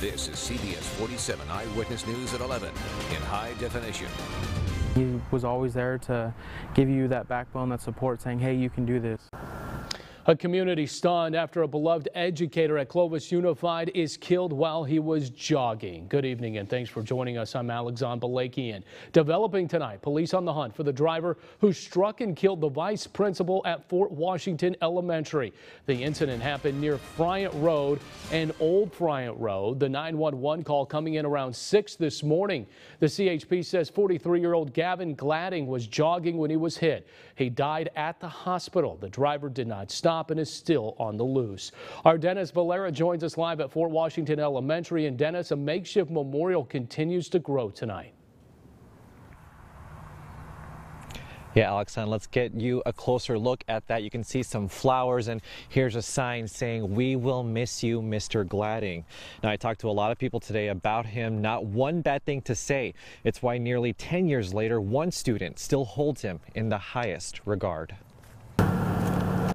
This is CBS 47 Eyewitness News at 11 in high definition. He was always there to give you that backbone, that support, saying, hey, you can do this. A community stunned after a beloved educator at Clovis Unified is killed while he was jogging. Good evening and thanks for joining us. I'm Alexander Balakian. Developing tonight, police on the hunt for the driver who struck and killed the vice principal at Fort Washington Elementary. The incident happened near Friant Road and Old Friant Road. The 911 call coming in around 6 this morning. The CHP says 43-year-old Gavin Gladding was jogging when he was hit. He died at the hospital. The driver did not stop stop and is still on the loose. Our Dennis Valera joins us live at Fort Washington Elementary. And Dennis, a makeshift memorial continues to grow tonight. Yeah, Alex, and let's get you a closer look at that. You can see some flowers, and here's a sign saying, We will miss you, Mr. Gladding. Now, I talked to a lot of people today about him. Not one bad thing to say. It's why nearly 10 years later, one student still holds him in the highest regard.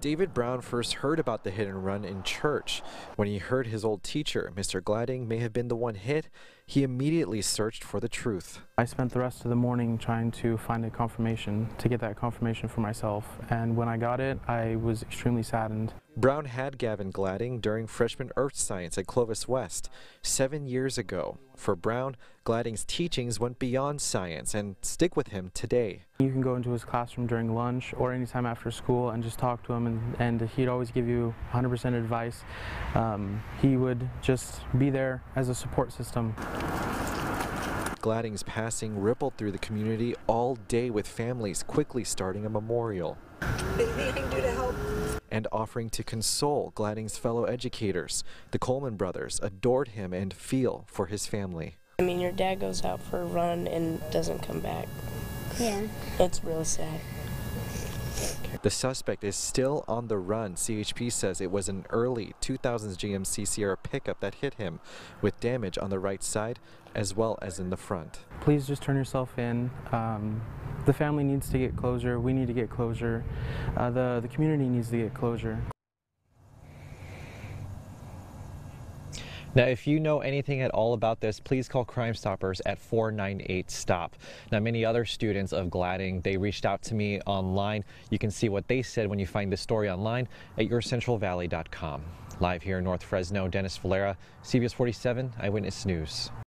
David Brown first heard about the hit and run in church. When he heard his old teacher, Mr. Gladding, may have been the one hit, he immediately searched for the truth. I spent the rest of the morning trying to find a confirmation, to get that confirmation for myself, and when I got it, I was extremely saddened. Brown had Gavin Gladding during freshman earth science at Clovis West seven years ago. For Brown, Gladding's teachings went beyond science and stick with him today. You can go into his classroom during lunch or anytime after school and just talk to him, and, and he'd always give you 100% advice. Um, he would just be there as a support system. Gladding's passing rippled through the community all day with families quickly starting a memorial. Anything do to help? And offering to console Gladding's fellow educators. The Coleman brothers adored him and feel for his family. I mean, your dad goes out for a run and doesn't come back. Yeah. It's really sad. The suspect is still on the run. CHP says it was an early 2000s GMC Sierra pickup that hit him with damage on the right side as well as in the front. Please just turn yourself in. Um, the family needs to get closure. We need to get closure. Uh, the, the community needs to get closure. Now, if you know anything at all about this, please call Crime Stoppers at 498-STOP. Now, many other students of Gladding, they reached out to me online. You can see what they said when you find this story online at yourcentralvalley.com. Live here in North Fresno, Dennis Valera, CBS 47 Eyewitness News.